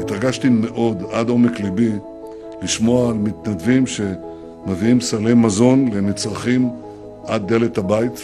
התרגשתי מאוד, עד עומק ליבי, לשמוע על מתנדבים שמביאים סלי מזון לנצרכים עד דלת הבית.